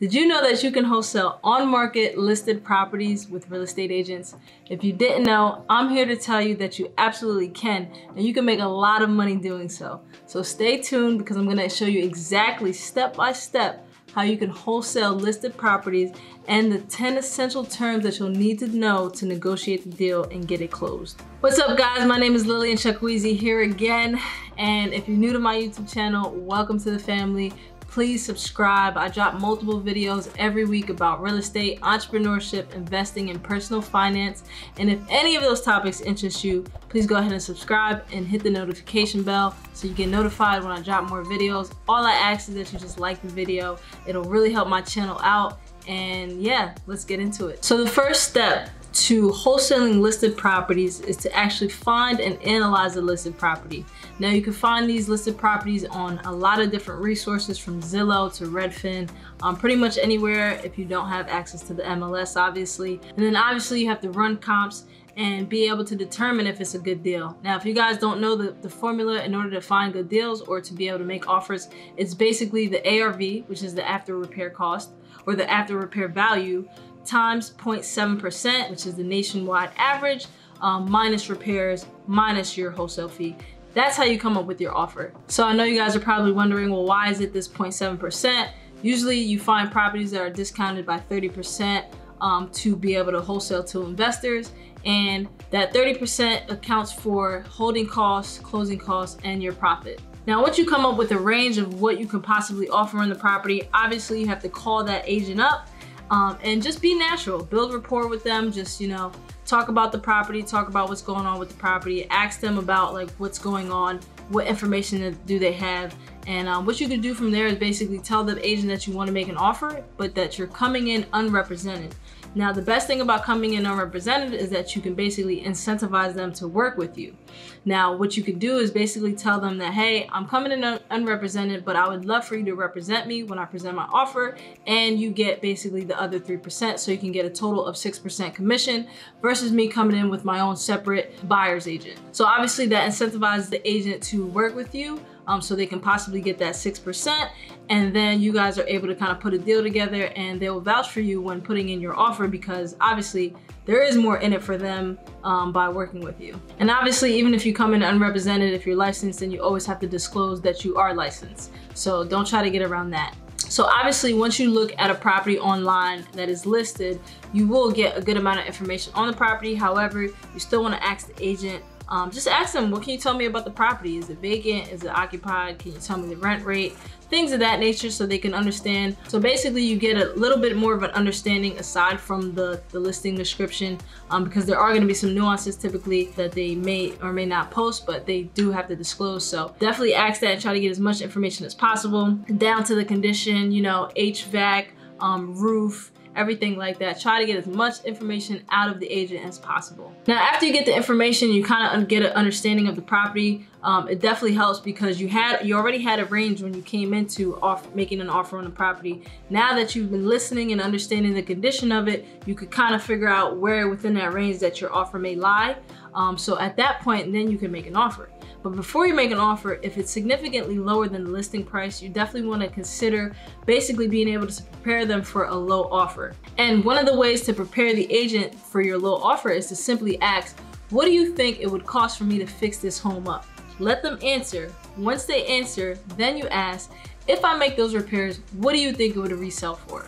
Did you know that you can wholesale on market listed properties with real estate agents? If you didn't know, I'm here to tell you that you absolutely can and you can make a lot of money doing so. So stay tuned because I'm gonna show you exactly step by step how you can wholesale listed properties and the 10 essential terms that you'll need to know to negotiate the deal and get it closed. What's up guys? My name is Lillian Chukwueze here again. And if you're new to my YouTube channel, welcome to the family please subscribe. I drop multiple videos every week about real estate, entrepreneurship, investing, and personal finance. And if any of those topics interest you, please go ahead and subscribe and hit the notification bell so you get notified when I drop more videos. All I ask is that you just like the video. It'll really help my channel out. And yeah, let's get into it. So the first step to wholesaling listed properties is to actually find and analyze a listed property. Now you can find these listed properties on a lot of different resources from Zillow to Redfin, um, pretty much anywhere if you don't have access to the MLS obviously. And then obviously you have to run comps and be able to determine if it's a good deal. Now, if you guys don't know the, the formula in order to find good deals or to be able to make offers, it's basically the ARV, which is the after repair cost, or the after repair value, times 0.7%, which is the nationwide average, um, minus repairs, minus your wholesale fee. That's how you come up with your offer. So I know you guys are probably wondering, well, why is it this 0.7%? Usually you find properties that are discounted by 30% um, to be able to wholesale to investors. And that 30% accounts for holding costs, closing costs, and your profit. Now, once you come up with a range of what you can possibly offer on the property, obviously you have to call that agent up um, and just be natural. Build rapport with them. Just, you know, talk about the property, talk about what's going on with the property, ask them about like what's going on, what information do they have. And um, what you can do from there is basically tell the agent that you want to make an offer, but that you're coming in unrepresented. Now, the best thing about coming in unrepresented is that you can basically incentivize them to work with you. Now, what you can do is basically tell them that, hey, I'm coming in un unrepresented, but I would love for you to represent me when I present my offer, and you get basically the other 3%, so you can get a total of 6% commission versus me coming in with my own separate buyer's agent. So obviously that incentivizes the agent to work with you, um, so they can possibly get that 6%. And then you guys are able to kind of put a deal together and they will vouch for you when putting in your offer because obviously there is more in it for them um, by working with you. And obviously, even if you come in unrepresented, if you're licensed, then you always have to disclose that you are licensed. So don't try to get around that. So obviously, once you look at a property online that is listed, you will get a good amount of information on the property. However, you still wanna ask the agent um, just ask them, what can you tell me about the property? Is it vacant? Is it occupied? Can you tell me the rent rate? Things of that nature so they can understand. So basically you get a little bit more of an understanding aside from the, the listing description um, because there are gonna be some nuances typically that they may or may not post, but they do have to disclose. So definitely ask that and try to get as much information as possible down to the condition, you know, HVAC, um, roof, everything like that. Try to get as much information out of the agent as possible. Now, after you get the information, you kind of get an understanding of the property. Um, it definitely helps because you had you already had a range when you came into off, making an offer on the property. Now that you've been listening and understanding the condition of it, you could kind of figure out where within that range that your offer may lie. Um, so at that point, then you can make an offer. But before you make an offer, if it's significantly lower than the listing price, you definitely want to consider basically being able to prepare them for a low offer. And one of the ways to prepare the agent for your low offer is to simply ask, what do you think it would cost for me to fix this home up? Let them answer. Once they answer, then you ask, if I make those repairs, what do you think it would resell for?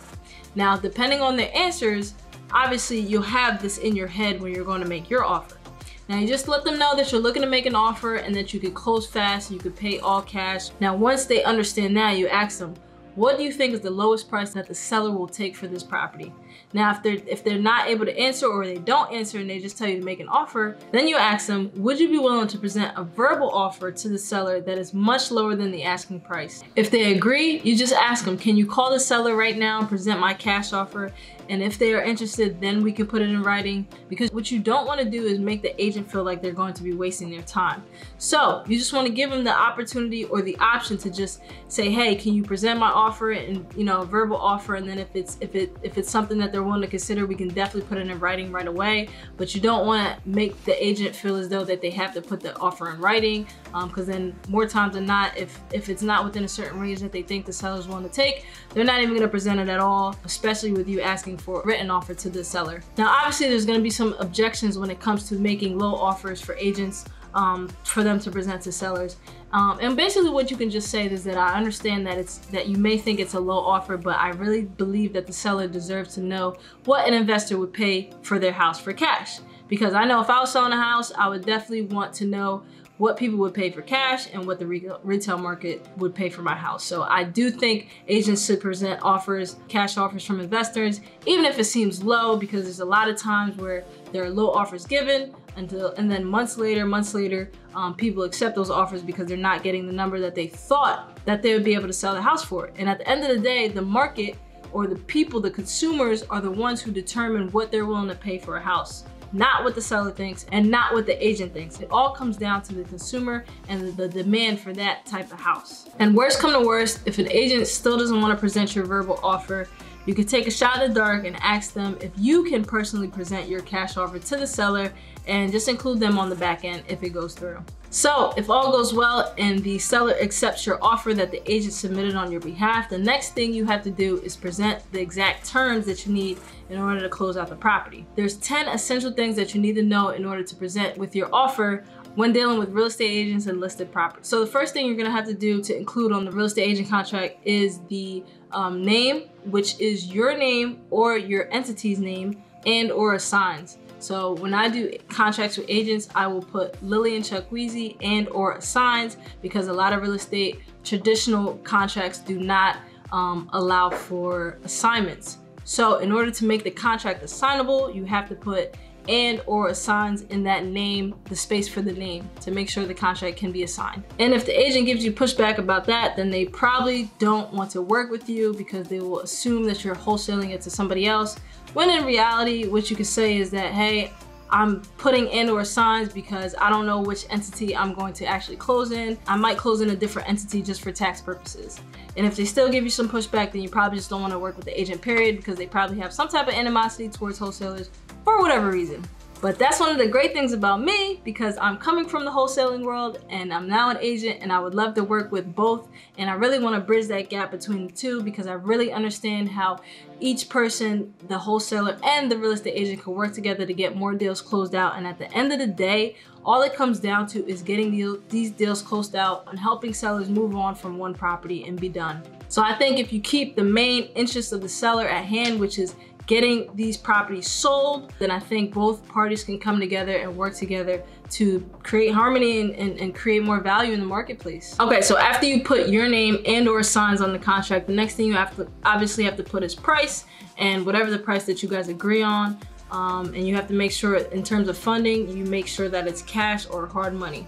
Now, depending on their answers, obviously you'll have this in your head when you're going to make your offer. Now you just let them know that you're looking to make an offer and that you could close fast, you could pay all cash. Now once they understand that, you ask them, what do you think is the lowest price that the seller will take for this property? Now, if they're if they're not able to answer or they don't answer and they just tell you to make an offer, then you ask them, would you be willing to present a verbal offer to the seller that is much lower than the asking price? If they agree, you just ask them, can you call the seller right now and present my cash offer? And if they are interested, then we can put it in writing because what you don't want to do is make the agent feel like they're going to be wasting their time. So you just want to give them the opportunity or the option to just say, hey, can you present my offer and you know, verbal offer. And then if it's if it if it's something that they're willing to consider, we can definitely put it in writing right away. But you don't want to make the agent feel as though that they have to put the offer in writing because um, then more times than not, if if it's not within a certain range that they think the sellers want to take, they're not even going to present it at all, especially with you asking for a written offer to the seller. Now, obviously, there's to be some objections when it comes to making low offers for agents um, for them to present to sellers. Um, and basically what you can just say is that I understand that it's that you may think it's a low offer, but I really believe that the seller deserves to know what an investor would pay for their house for cash. Because I know if I was selling a house, I would definitely want to know what people would pay for cash and what the retail market would pay for my house. So I do think agents should present offers, cash offers from investors, even if it seems low, because there's a lot of times where there are low offers given until, and then months later, months later, um, people accept those offers because they're not getting the number that they thought that they would be able to sell the house for. And at the end of the day, the market or the people, the consumers are the ones who determine what they're willing to pay for a house not what the seller thinks and not what the agent thinks. It all comes down to the consumer and the demand for that type of house. And worst come to worst, if an agent still doesn't want to present your verbal offer, you can take a shot in the dark and ask them if you can personally present your cash offer to the seller and just include them on the back end if it goes through. So if all goes well and the seller accepts your offer that the agent submitted on your behalf, the next thing you have to do is present the exact terms that you need in order to close out the property. There's 10 essential things that you need to know in order to present with your offer when dealing with real estate agents and listed property. So the first thing you're gonna have to do to include on the real estate agent contract is the um, name, which is your name or your entity's name and or assigns. So when I do contracts with agents, I will put Lillian Chukwueze and or assigns because a lot of real estate traditional contracts do not um, allow for assignments. So in order to make the contract assignable, you have to put and or assigns in that name the space for the name to make sure the contract can be assigned. And if the agent gives you pushback about that, then they probably don't want to work with you because they will assume that you're wholesaling it to somebody else. When in reality, what you can say is that, hey, I'm putting and or signs because I don't know which entity I'm going to actually close in. I might close in a different entity just for tax purposes. And if they still give you some pushback, then you probably just don't want to work with the agent period because they probably have some type of animosity towards wholesalers for whatever reason. But that's one of the great things about me because I'm coming from the wholesaling world and I'm now an agent and I would love to work with both. And I really want to bridge that gap between the two because I really understand how each person, the wholesaler and the real estate agent can work together to get more deals closed out. And at the end of the day, all it comes down to is getting the, these deals closed out and helping sellers move on from one property and be done. So I think if you keep the main interest of the seller at hand, which is getting these properties sold, then I think both parties can come together and work together to create harmony and, and, and, create more value in the marketplace. Okay, so after you put your name and or signs on the contract, the next thing you have to obviously have to put is price and whatever the price that you guys agree on. Um, and you have to make sure in terms of funding, you make sure that it's cash or hard money.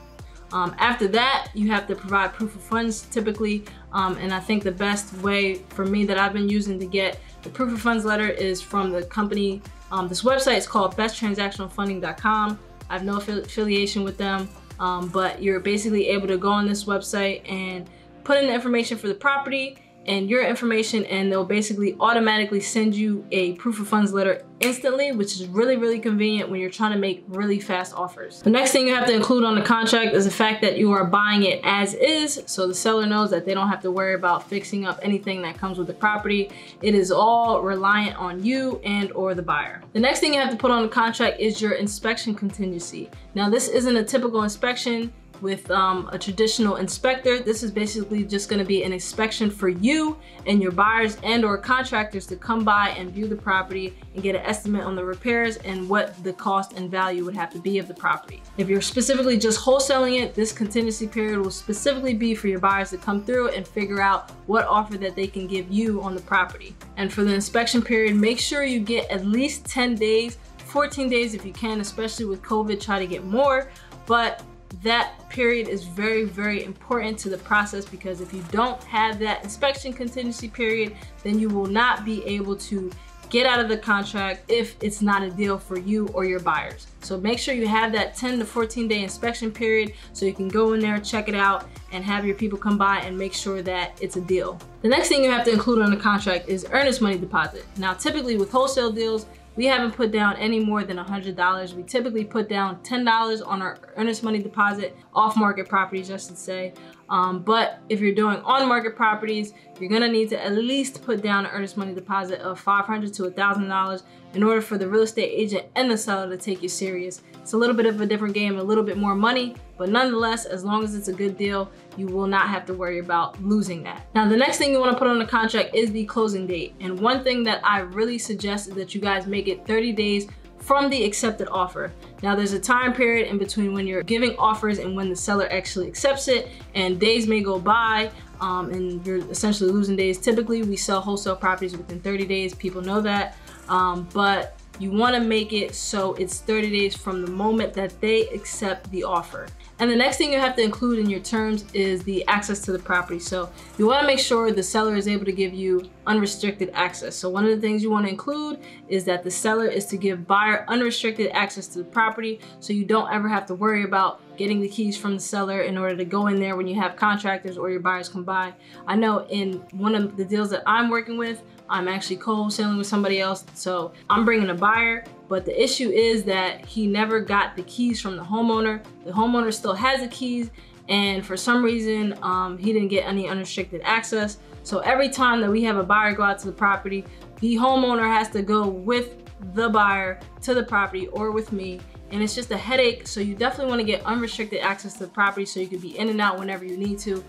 Um, after that, you have to provide proof of funds typically. Um, and I think the best way for me that I've been using to get the proof of funds letter is from the company. Um, this website is called besttransactionalfunding.com. I have no affiliation with them, um, but you're basically able to go on this website and put in the information for the property and your information and they'll basically automatically send you a proof of funds letter instantly, which is really, really convenient when you're trying to make really fast offers. The next thing you have to include on the contract is the fact that you are buying it as is, so the seller knows that they don't have to worry about fixing up anything that comes with the property. It is all reliant on you and or the buyer. The next thing you have to put on the contract is your inspection contingency. Now this isn't a typical inspection with um, a traditional inspector. This is basically just gonna be an inspection for you and your buyers and or contractors to come by and view the property and get an estimate on the repairs and what the cost and value would have to be of the property. If you're specifically just wholesaling it, this contingency period will specifically be for your buyers to come through and figure out what offer that they can give you on the property. And for the inspection period, make sure you get at least 10 days 14 days if you can, especially with COVID, try to get more. But that period is very, very important to the process because if you don't have that inspection contingency period, then you will not be able to get out of the contract if it's not a deal for you or your buyers. So make sure you have that 10 to 14 day inspection period so you can go in there, check it out, and have your people come by and make sure that it's a deal. The next thing you have to include on the contract is earnest money deposit. Now, typically with wholesale deals, we haven't put down any more than $100. We typically put down $10 on our earnest money deposit, off-market properties, I should say. Um, but if you're doing on-market properties, you're gonna need to at least put down an earnest money deposit of $500 to $1,000 in order for the real estate agent and the seller to take you serious. It's a little bit of a different game, a little bit more money, but nonetheless, as long as it's a good deal, you will not have to worry about losing that. Now, the next thing you wanna put on the contract is the closing date. And one thing that I really suggest is that you guys make it 30 days from the accepted offer. Now there's a time period in between when you're giving offers and when the seller actually accepts it and days may go by um, and you're essentially losing days. Typically we sell wholesale properties within 30 days, people know that. Um, but you wanna make it so it's 30 days from the moment that they accept the offer. And the next thing you have to include in your terms is the access to the property. So you wanna make sure the seller is able to give you unrestricted access. So one of the things you wanna include is that the seller is to give buyer unrestricted access to the property so you don't ever have to worry about getting the keys from the seller in order to go in there when you have contractors or your buyers come by. I know in one of the deals that I'm working with, I'm actually co-wholesaling with somebody else. So I'm bringing a buyer, but the issue is that he never got the keys from the homeowner. The homeowner still has the keys and for some reason, um, he didn't get any unrestricted access. So every time that we have a buyer go out to the property, the homeowner has to go with the buyer to the property or with me and it's just a headache so you definitely want to get unrestricted access to the property so you can be in and out whenever you need to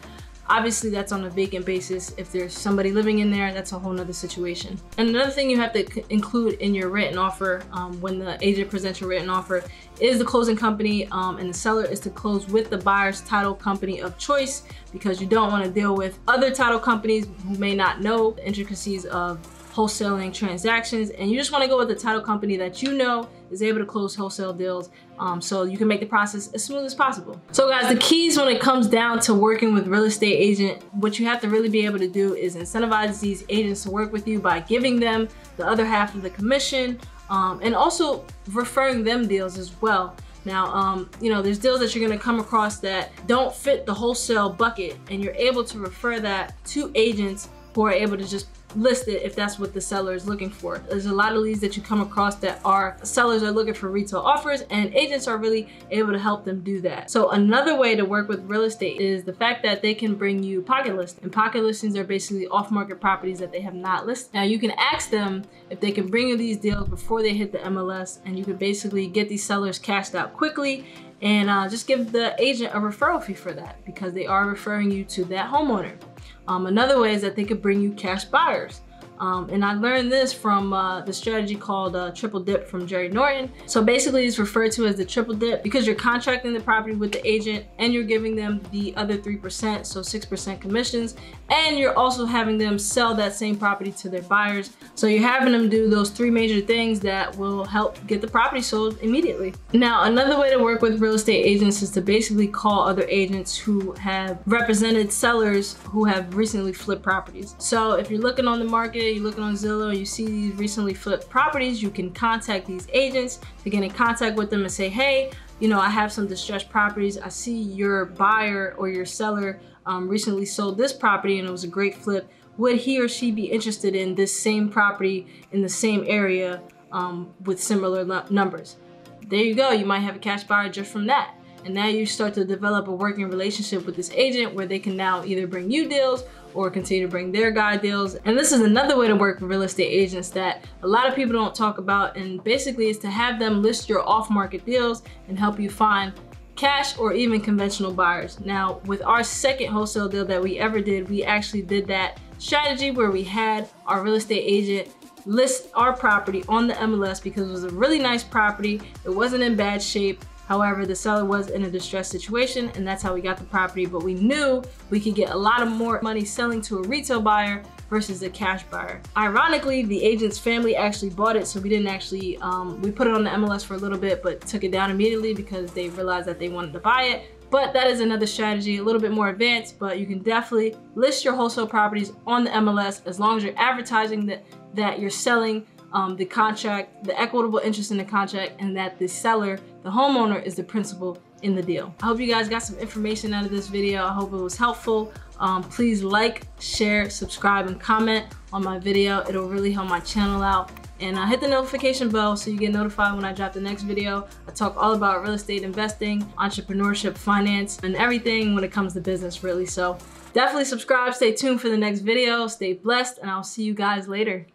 Obviously that's on a vacant basis. If there's somebody living in there, that's a whole nother situation. And another thing you have to include in your written offer um, when the agent presents your written offer is the closing company um, and the seller is to close with the buyer's title company of choice because you don't want to deal with other title companies who may not know the intricacies of wholesaling transactions and you just want to go with the title company that you know is able to close wholesale deals um, so you can make the process as smooth as possible. So guys, the keys when it comes down to working with real estate agent, what you have to really be able to do is incentivize these agents to work with you by giving them the other half of the commission um, and also referring them deals as well. Now, um, you know, there's deals that you're gonna come across that don't fit the wholesale bucket and you're able to refer that to agents who are able to just list it if that's what the seller is looking for. There's a lot of leads that you come across that are sellers are looking for retail offers and agents are really able to help them do that. So another way to work with real estate is the fact that they can bring you pocket listings. And pocket listings are basically off-market properties that they have not listed. Now you can ask them if they can bring you these deals before they hit the MLS and you can basically get these sellers cashed out quickly and uh, just give the agent a referral fee for that because they are referring you to that homeowner. Um, another way is that they could bring you cash buyers. Um, and I learned this from uh, the strategy called uh, triple dip from Jerry Norton. So basically it's referred to as the triple dip because you're contracting the property with the agent and you're giving them the other 3%, so 6% commissions. And you're also having them sell that same property to their buyers. So you're having them do those three major things that will help get the property sold immediately. Now, another way to work with real estate agents is to basically call other agents who have represented sellers who have recently flipped properties. So if you're looking on the market, you're looking on Zillow, you see these recently flipped properties, you can contact these agents to get in contact with them and say, hey, you know, I have some distressed properties. I see your buyer or your seller um, recently sold this property and it was a great flip. Would he or she be interested in this same property in the same area um, with similar numbers? There you go. You might have a cash buyer just from that. And now you start to develop a working relationship with this agent where they can now either bring you deals or continue to bring their guy deals. And this is another way to work with real estate agents that a lot of people don't talk about and basically is to have them list your off-market deals and help you find cash or even conventional buyers. Now, with our second wholesale deal that we ever did, we actually did that strategy where we had our real estate agent list our property on the MLS because it was a really nice property. It wasn't in bad shape. However, the seller was in a distressed situation and that's how we got the property, but we knew we could get a lot of more money selling to a retail buyer versus a cash buyer. Ironically, the agent's family actually bought it, so we didn't actually, um, we put it on the MLS for a little bit, but took it down immediately because they realized that they wanted to buy it. But that is another strategy, a little bit more advanced, but you can definitely list your wholesale properties on the MLS as long as you're advertising that, that you're selling um, the contract, the equitable interest in the contract, and that the seller, the homeowner, is the principal in the deal. I hope you guys got some information out of this video. I hope it was helpful. Um, please like, share, subscribe, and comment on my video. It'll really help my channel out. And uh, hit the notification bell so you get notified when I drop the next video. I talk all about real estate investing, entrepreneurship, finance, and everything when it comes to business, really. So definitely subscribe, stay tuned for the next video, stay blessed, and I'll see you guys later.